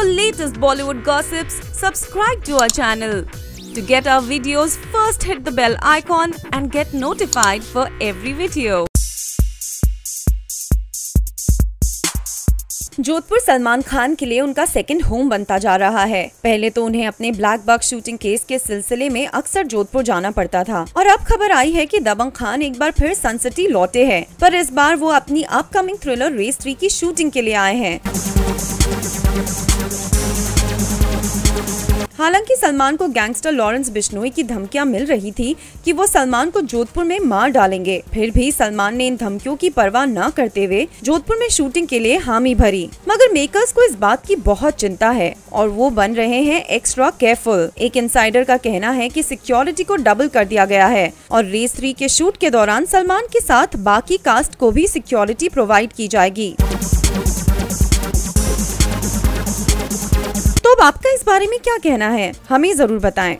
For latest Bollywood gossips, subscribe to our channel. To get our videos, first hit the bell icon and get notified for every video. Jodhpur Salman Khan के लिए उनका second home बनता जा रहा है पहले तो उन्हें अपने ब्लैक बॉक्स शूटिंग केस के सिलसिले में अक्सर जोधपुर जाना पड़ता था और अब खबर आई है कि दबंग खान एक बार फिर सनसिटी लौटे हैं पर इस बार वो अपनी अपकमिंग थ्रिलर रेस थ्री की शूटिंग के लिए आए हैं हालाँकि सलमान को गैंगस्टर लॉरेंस बिश्नोई की धमकियाँ मिल रही थी कि वो सलमान को जोधपुर में मार डालेंगे। फिर भी सलमान ने इन धमकियों की परवाह न करते हुए जोधपुर में शूटिंग के लिए हामी भरी। मगर मेकर्स को इस बात की बहुत चिंता है और वो बन रहे हैं एक्स्ट्रा केयरफुल एक इंसाइडर का कहना है की सिक्योरिटी को डबल कर दिया गया है और रेस थ्री के शूट के दौरान सलमान के साथ बाकी कास्ट को भी सिक्योरिटी प्रोवाइड की जाएगी। अब आपका इस बारे में क्या कहना है हमें ज़रूर बताएँ।